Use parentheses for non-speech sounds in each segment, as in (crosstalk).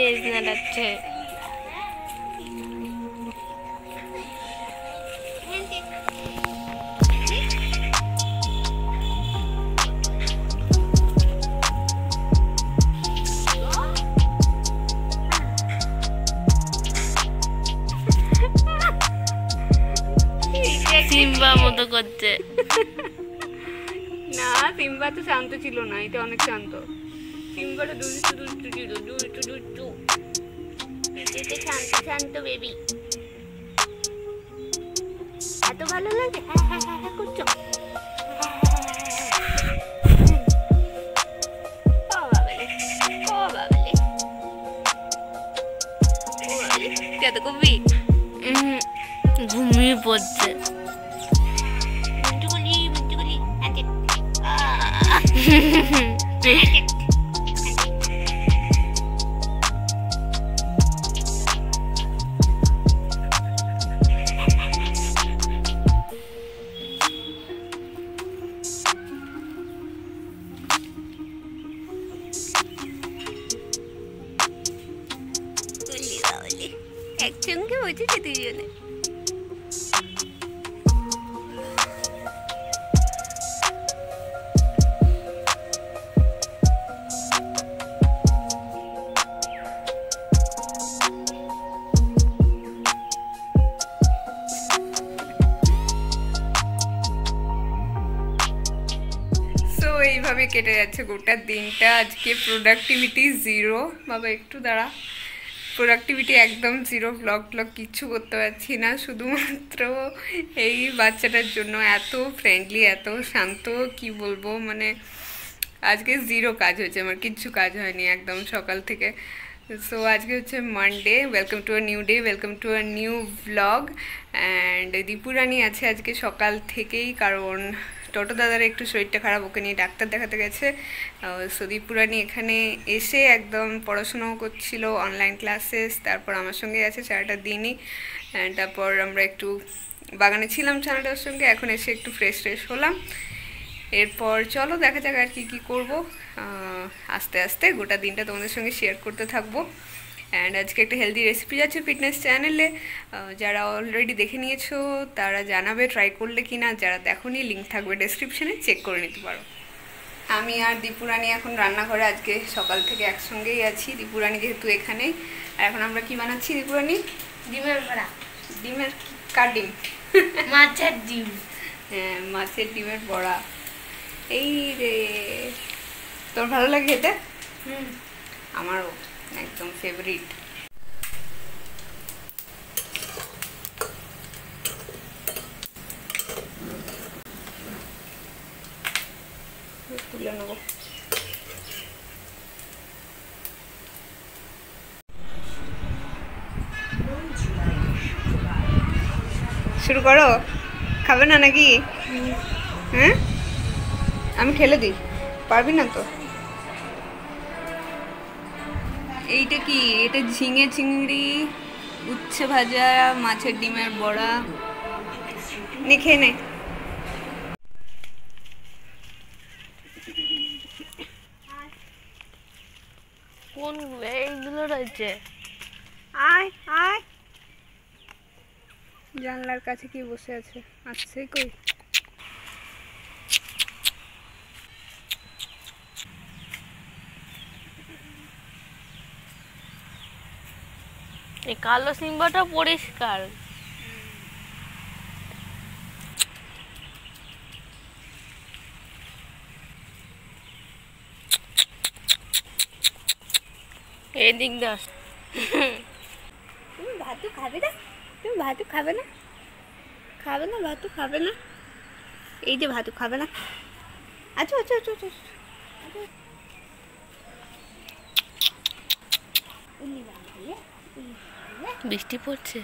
লেজ নাড়াচ্ছে সিম্বা মতো করছে। না সিম্বা তো শান্ত ছিল না, এটা অনেক শান্ত। সিম্বাটা দুষ্টু দুষ্টু ছিল, দুষ্টু দুষ্টু। এটা শান্ত শান্ত বেবি। এত ভালো লাগে? হ্যাঁ হ্যাঁ হ্যাঁ হ্যাঁ করছ? ঘুমিয়ে পড়ছে। কেটে যাচ্ছে গোটা দিনটা। আজকে প্রোডাক্টিভিটি জিরো বাবা, একটু দাঁড়া। প্রোডাক্টিভিটি একদম জিরো ব্লগ ব্লগ কিচ্ছু করতে পারছি না। শুধুমাত্র এই বাচ্চাটার জন্য এত ফ্রেন্ডলি এত শান্ত, কি বলব? মানে আজকে জিরো কাজ হয়েছে। আমার কিচ্ছু কাজ হয়নি একদম সকাল থেকে। সো আজকে হচ্ছে Monday welcome to a new day welcome to a new blog and Dipurani আছে আজকে সকাল থেকেই। কারণ টোটো দাদার একটু শরীরটা খারাপ, ওকে নিয়ে ডাক্তার দেখাতে গেছে। সো দীপুরানি এখানে এসে একদম পড়াশোনাও করছিল অনলাইন ক্লাসেস তারপর আমার সঙ্গে আছে সারাটা দিনই। তারপর আমরা একটু বাগানে ছিলাম ছানাটার সঙ্গে, এখন এসে একটু ফ্রেশ ফ্রেশ হলাম। এরপর চলো দেখা যাক আর কি কি করব। আস্তে আস্তে গোটা দিনটা তোমাদের সঙ্গে শেয়ার করতে থাকব। অ্যান্ড আজকে একটা হেলদি রেসিপি আছে ফিটনেস চ্যানেলে যারা অলরেডি দেখে নিয়েছো তারা জানাবে ট্রাই করলে কি না যারা দেখোনি লিঙ্ক থাকবে ডেসক্রিপশনে চেক করে নিতে পারো। আমি আর দীপুরানি এখন রান্নাঘরে। আজকে সকাল থেকে একসঙ্গেই আছি। দীপুরানি যেহেতু এখানেই আর এখন আমরা কি বানাচ্ছি দীপুরানি ডিমের বড়া। ডিমের কার ডিম? মাছের ডিম। হ্যাঁ মাছের ডিমের বড়া। এই রে তোর ভালো লাগে খেতে? হুম। আমারও। একদম ফেভারিট তুলে নেব। শুরু করো। খাবে না নাকি? হ্যাঁ? আমি খেলে দিই। পারবি না তো? এইটা কি? এটা ঝিঙে চিংড়ি উচ্ছে ভাজা মাছের ডিমের বড়া। নে খেয়ে নে। কোন এইগুলো রয়েছে। আয় আয়। জানলার কাছে কি বসে আছে? আসছে কই? এই কালো সিম্বাটা পরিষ্কার। এদিক দাস তুমি ভাতু খাবে না? তুমি ভাতু খাবে না? খাবে না ভাতু খাবে না? এই যে ভাতু খাবে না। আচ্ছা আচ্ছা আচ্ছা আচ্ছা বৃষ্টি পড়ছে?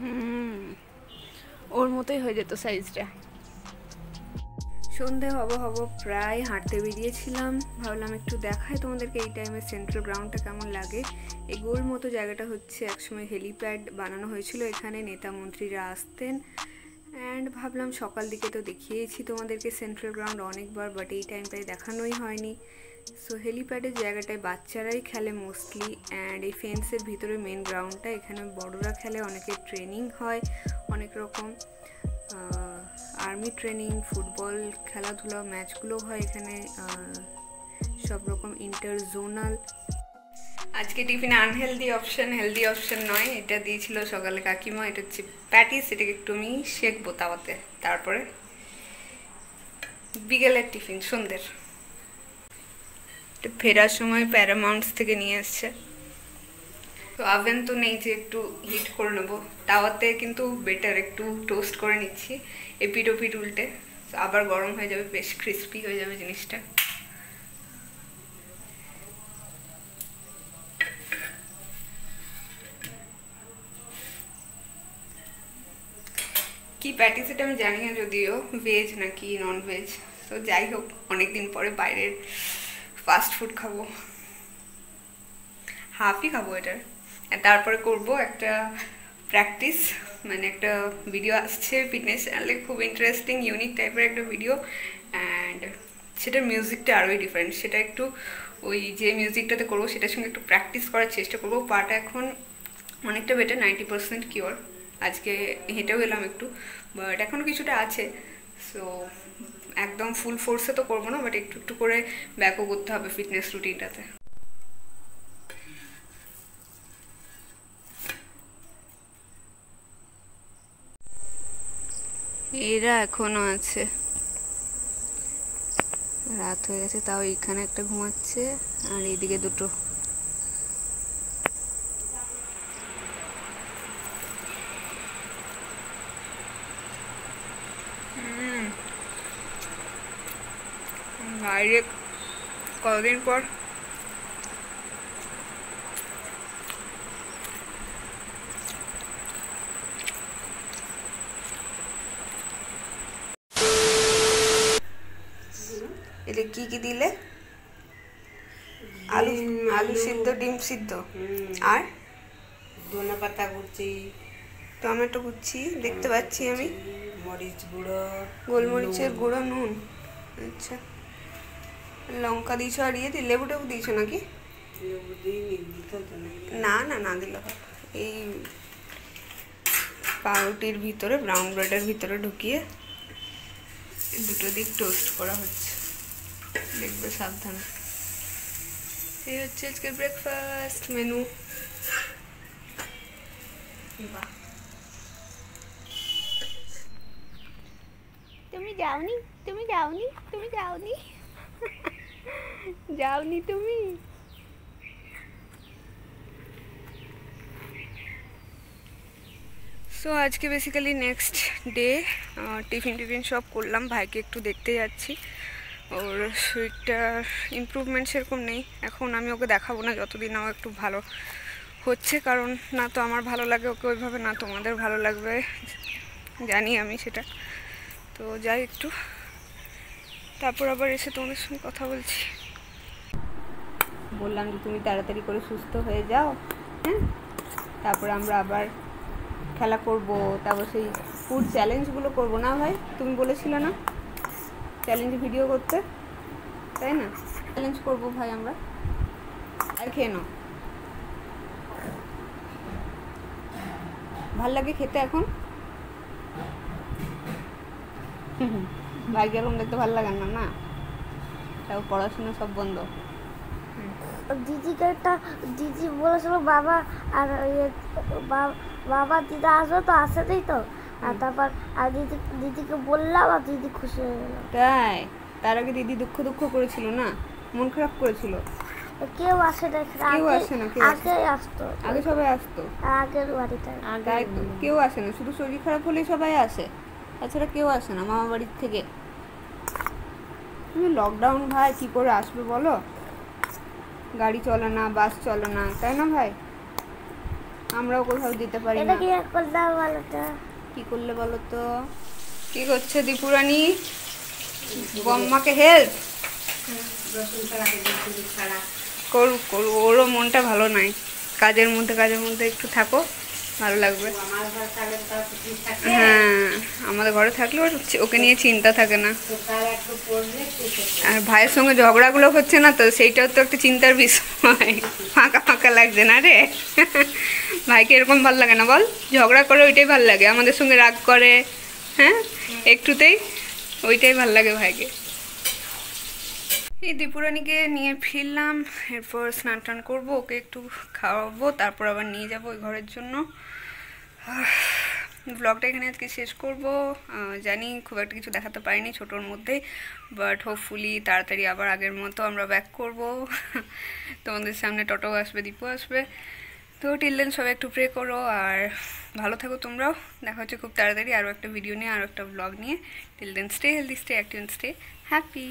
হুম ওর মতোই হয়ে যেত সাইজটা সন্ধে হব হব প্রায় হাঁটতে বেরিয়েছিলাম। ভাবলাম একটু দেখাই তোমাদেরকে এই টাইমে সেন্ট্রাল গ্রাউন্ডটা কেমন লাগে। এই গোল মতো জায়গাটা হচ্ছে একসময় হেলিপ্যাড বানানো হয়েছিল। এখানে নেতা মন্ত্রীরা আসতেন। অ্যান্ড ভাবলাম সকাল দিকে তো দেখিয়েছি তোমাদেরকে সেন্ট্রাল গ্রাউন্ড অনেকবার বাট এই টাইমটায় দেখানোই হয়নি। সো হেলিপ্যাডের জায়গাটায় বাচ্চারাই খেলে মোস্টলি অ্যান্ড এই ফেন্সের ভিতরে মেন গ্রাউন্ডটা এখানে বড়রা খেলে অনেকের ট্রেনিং হয়, অনেক রকম আর্মি ট্রেনিং ফুটবল খেলাধুলা ম্যাচগুলো হয় এখানে সব রকম ইন্টার জোনাল আজকে টিফিনে আনহেলদি অপশন হেলদি অপশন নয়। এটা দিয়েছিল সকালে কাকিমা, এটা হচ্ছে প্যাটিস এটাকে একটু আমি শেখবো তাওয়াতে তারপরে বিকেলের টিফিন, সন্ধ্যের। ফেরার সময় প্যারামাউন্টস থেকে নিয়ে এসছে। তো আভেন তো নেই যে একটু হিট করে নেব। তাওয়াতে কিন্তু বেটার একটু টোস্ট করে নিচ্ছি এপিট ওপিট উল্টে। আবার গরম হয়ে যাবে, বেশ ক্রিস্পি হয়ে যাবে জিনিসটা। কি প্যাটিস এটা আমি জানি না যদিও ভেজ নাকি নন ভেজ তো যাই হোক, অনেকদিন পরে বাইরের ফাস্ট ফুড খাব। হাফই খাব এটার। তারপরে করব একটা প্র্যাকটিস মানে একটা ভিডিও আসছে ফিটনেস চ্যানেলে খুব ইন্টারেস্টিং ইউনিক টাইপের একটা ভিডিও অ্যান্ড সেটার মিউজিকটা আরোই ডিফারেন্ট সেটা একটু ওই যে মিউজিকটাতে করব, সেটার সঙ্গে একটু প্র্যাকটিস করার চেষ্টা করব। পাটা এখন অনেকটা বেটার নাইনটি পার্সেন্ট কিওর আজকে হেঁটেও গেলাম একটু বাট এখনও কিছুটা আছে সো একদম ফুল ফোর্সে তো করব না বাট একটু একটু করে ব্যাকও করতে হবে ফিটনেস রুটিনটাতে এরা এখনও আছে। রাত হয়ে গেছে, তাও এইখানে একটা ঘুমাচ্ছে, আর এইদিকে দুটো হুম। বাইরে কতদিন পর? এটা কি কি দিলে? আলু আলু সিদ্ধ ডিম সিদ্ধ। আর? ধনে পাতা কুচি। টমেটো কুচি দেখতে পাচ্ছি আমি। মরিচ গুঁড়ো গোলমরিচের গুঁড়ো নুন। আচ্ছা। লঙ্কা দিয়েছ আর ইয়ে দিয়ে লেবু টেবু দিয়েছ নাকি। না না না দিলে এই পাউরুটির ভিতরে ব্রাউন ব্রেডের ভিতরে ঢুকিয়ে দুটো দিক টোস্ট করা হচ্ছে। দেখবে সাবধান। এই হচ্ছে আজকের ব্রেকফাস্ট মেনু বাহ। তুমি যাওনি তুমি যাওনি তুমি যাওনি। যাওনি তুমি? সো আজকে basically next day tiffin tiffin সব করলাম, ভাইকে একটু দেখতে যাচ্ছি। ওর শরীরটার ইমপ্রুভমেন্ট সেরকম নেই। এখন আমি ওকে দেখাবো না, যতদিন ও একটু ভালো হচ্ছে, কারণ না তো আমার ভালো লাগে ওকে ওইভাবে, না তোমাদের ভালো লাগবে, জানি আমি সেটা। তো যাই একটু। তারপর আবার এসে তোমাদের সঙ্গে কথা বলছি। বললাম যে তুমি তাড়াতাড়ি করে সুস্থ হয়ে যাও হ্যাঁ? তারপর আমরা আবার খেলা করব, তারপর সেই ফুড চ্যালেঞ্জগুলো করব না ভাই? তুমি বলেছিলে না? চ্যালেঞ্জ ভিডিও করতে? তাই না? চ্যালেঞ্জ করব ভাই আমরা। আর খেয়ে নাও। ভালো লাগে খেতে এখন? ভাই এরকম দেখতে ভালো লাগে না না? তাও পড়াশোনা সব বন্ধ। দিদিকে একটা দিদি বলেছিল বাবা আর ইয়ে বাবা দিদা আসবে তো আসে আসেতেই তো। আর তারপর আর দিদি দিদিকে বললাম আর দিদি খুশি হয়ে গেল। তাই? তার আগে দিদি দুঃখ দুঃখ করেছিল না? মন খারাপ করেছিল? কেউ আসে না। কেউ আগে আসে না, কেউ আসে আগে আসতো। আগে সবাই আসতো? আগের বাড়িতে। তো কেউ আসে না। শুধু শরীর খারাপ হলেই সবাই আসে। তাছাড়া কেউ আসে না মামা বাড়ির থেকে। তুমি লকডাউন ভাই কি করে আসবে বলো? গাড়ি চলে না বাস চলে না তাই না ভাই? আমরাও কোথাও দিতে পারি না। কি করলে বলো তো? কি করলে বলো তো? কি করছে দীপুরানি বম্মাকে হেল্প করুক করুক ওরও মনটা ভালো নাই। কাজের মধ্যে কাজের মধ্যে একটু থাকো। ভালো লাগবে। হ্যাঁ আমাদের ঘরে থাকলে ওকে নিয়ে চিন্তা থাকে না। আর ভাইয়ের সঙ্গে ঝগড়াগুলো হচ্ছে না তো সেইটাও তো একটা চিন্তার বিষয়। ফাঁকা ফাঁকা লাগছে না রে। ভাইকে এরকম ভালো লাগে না বল। ঝগড়া করে ওইটাই ভালো লাগে আমাদের সঙ্গে রাগ করে হ্যাঁ একটুতেই ওইটাই ভালো লাগে ভাইকে। এই দীপুরানিকে নিয়ে ফিরলাম, এরপর স্নান টান করব, ওকে একটু খাওয়াবো, তারপর আবার নিয়ে যাব ওই ঘরের জন্য। ব্লগটা এখানে আজকে শেষ করব। জানি খুব একটা কিছু দেখাতে পারিনি ছোটোর মধ্যেই বাট হোপফুলি তাড়াতাড়ি আবার আগের মতো আমরা ব্যাক করব। (laughs) তোমাদের সামনে টোটো আসবে, দীপু আসবে। তো টিলদেন সবাই একটু প্রে করো, আর ভালো থাকো তোমরাও। দেখা হচ্ছে খুব তাড়াতাড়ি আরও একটা ভিডিও নিয়ে, আরও একটা ব্লগ নিয়ে। Till then stay healthy stay active stay happy